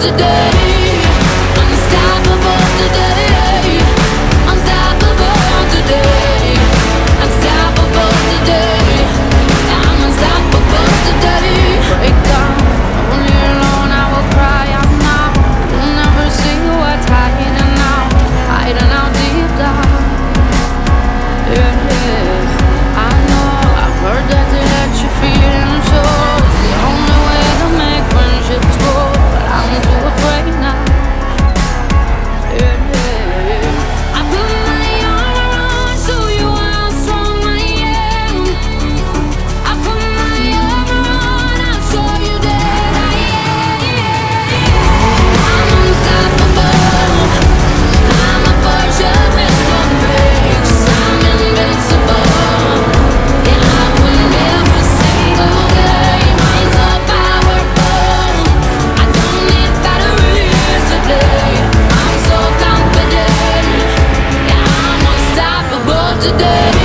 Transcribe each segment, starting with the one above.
today. today.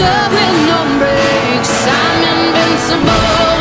Every single